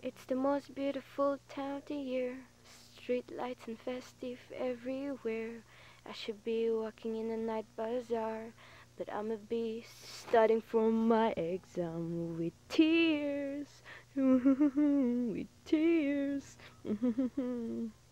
It's the most beautiful time of the year. Street lights and festive everywhere. I should be walking in a night bazaar, but I'm a beast be studying for my exam with tears, with tears.